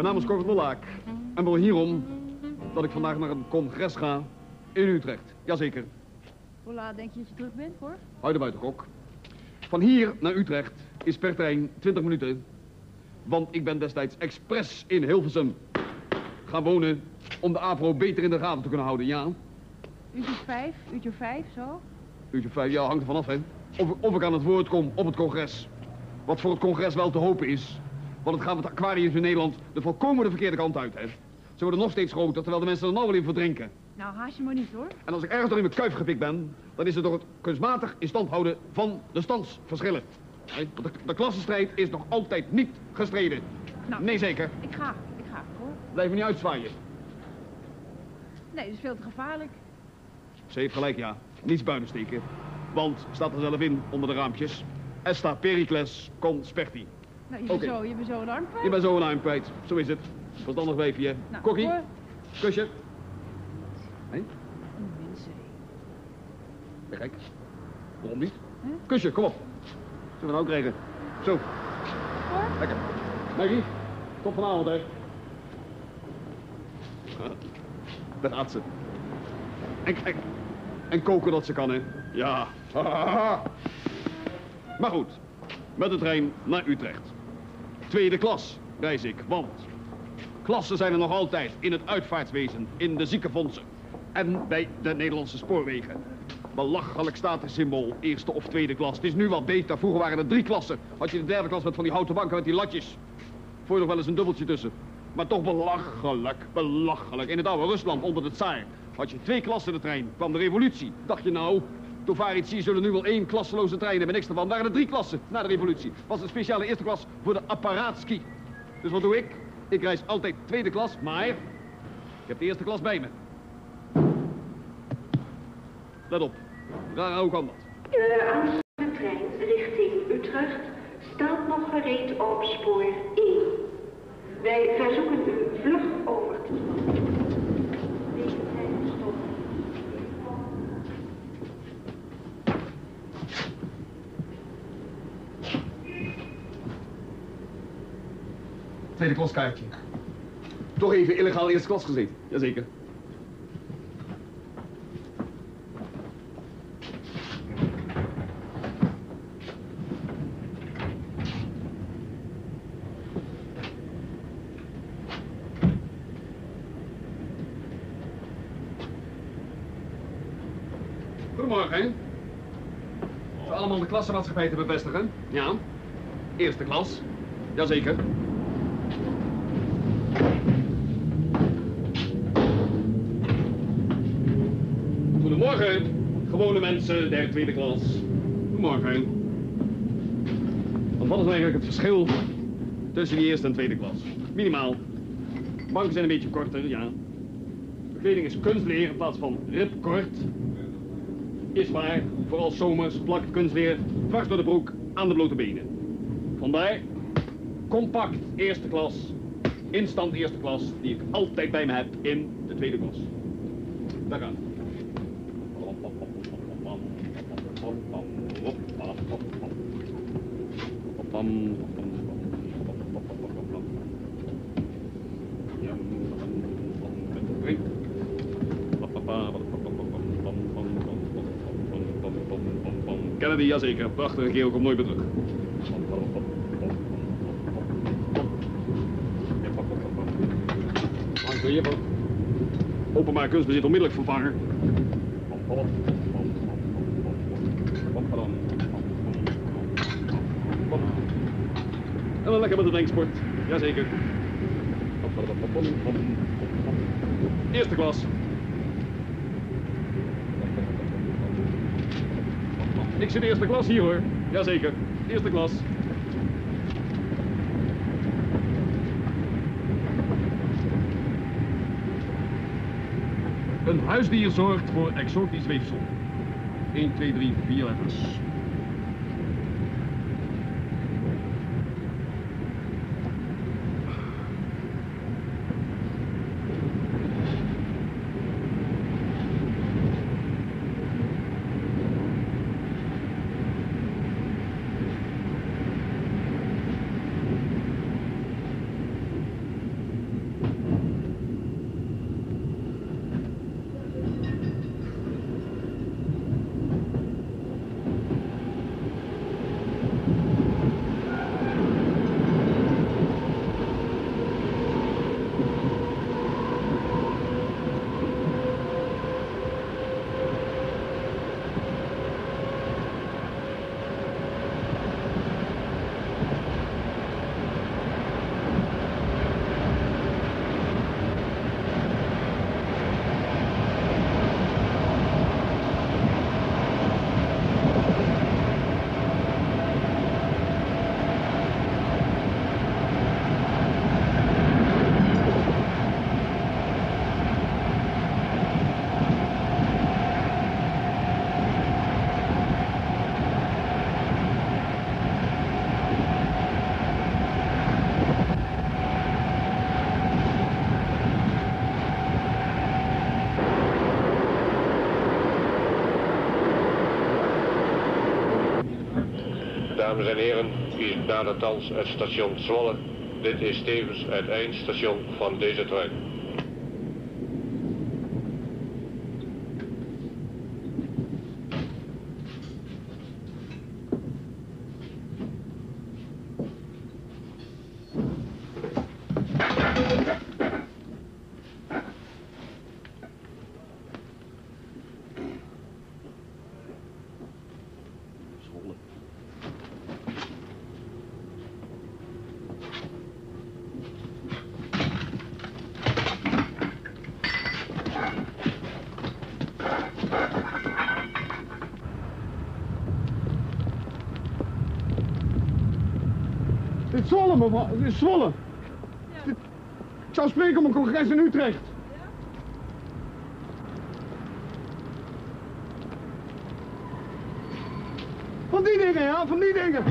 Mijn naam is Cor van Laak. En wel hierom dat ik vandaag naar een congres ga in Utrecht. Jazeker. Hoe laat denk je dat je terug bent, hoor? Hou de buitenkok. Van hier naar Utrecht is per trein 20 minuten. Want ik ben destijds expres in Hilversum gaan wonen om de APRO beter in de gaten te kunnen houden, ja. Uurtje vijf, uurtje vijf, zo? Uurtje vijf, ja, hangt er vanaf, hè. Of, of ik aan het woord kom op het congres. Wat voor het congres wel te hopen is. Want het gaat met aquariums in Nederland de volkomen de verkeerde kant uit, hè. Ze worden nog steeds groter, terwijl de mensen er nou wel in verdrinken. Nou, haast je maar niet, hoor. En als ik ergens door in mijn kuif gepikt ben, dan is het door het kunstmatig in stand houden van de standsverschillen. De, de klassenstrijd is nog altijd niet gestreden. Nou. Nee, zeker. Ik ga, ik ga, hoor. Blijf me niet uitzwaaien. Nee, dat is veel te gevaarlijk. Ze heeft gelijk, ja. Niets buiten steken. Want, staat er zelf in, onder de raampjes. Esta Pericles consperti. Nou, je bent, zo, je bent zo een arm kwijt. Je bent zo een arm kwijt. Zo is het. Verstandig wijfje. Nou, Kokkie, hoor. kusje. Mensen. je gek? Waarom niet? Kusje, kom op. Zullen we nou krijgen? Zo, Hoor. lekker. Maggie, tot vanavond, hè. Daar gaat ze. En, en, en koken dat ze kan, hè. Ja. Maar goed, met de trein naar Utrecht. Tweede klas reis ik, want klassen zijn er nog altijd in het uitvaartswezen, in de ziekenfondsen en bij de Nederlandse spoorwegen. Belachelijk statussymbool, eerste of tweede klas. Het is nu wat beter. Vroeger waren er drie klassen. Had je de derde klas met van die houten banken met die latjes. Voor nog wel eens een dubbeltje tussen. Maar toch belachelijk, belachelijk. In het oude Rusland onder de tsaar had je twee klassen in de trein. Kwam de revolutie. Dacht je nou, Tovarici zullen nu wel één klasseloze trein hebben. Niks ervan. Waren er drie klassen na de revolutie. Was een speciale eerste klas voor de apparaatski. Dus wat doe ik? Ik reis altijd tweede klas, maar ik heb de eerste klas bij me. Let op. Raar hoe kan dat? De trein richting Utrecht staat nog gereed op spoor 1. Wij verzoeken u vlug over te Tweede klaskaartje. Toch even illegaal eerste klas gezeten. Jazeker. Goedemorgen. Voor allemaal de klassenmaatschappij te bevestigen? Ja. Eerste klas. Jazeker. Gewone mensen der tweede klas. Goedemorgen. Want wat is nou eigenlijk het verschil tussen die eerste en tweede klas? Minimaal. Banken zijn een beetje korter, ja. De kleding is kunstleer in plaats van ripkort. Is waar, vooral zomers plakt kunstleer dwars door de broek aan de blote benen. Vandaar compact eerste klas, instant eerste klas, die ik altijd bij me heb in de tweede klas. Daar gaan. Kennedy, jazeker. Prachtige kerel, komt nooit meer terug. Er. Openbaar kunstbezit onmiddellijk vervangen. En dan lekker met de denksport. Jazeker. Eerste klas. Ik zit eerste klas hier hoor. Jazeker. Eerste klas. Een huisdier zorgt voor exotisch weefsel. 1, 2, 3, 4 letters. Dames en heren, u nadert thans het station Zwolle. Dit is tevens het eindstation van deze trein. Zwolle, mevrouw. Is Zwolle. Dit- Ik zou spreken om een congres in Utrecht. Van die dingen, ja, van die dingen.